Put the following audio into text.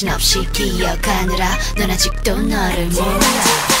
정신없이 기억하느라 넌 아직도 너를 몰라.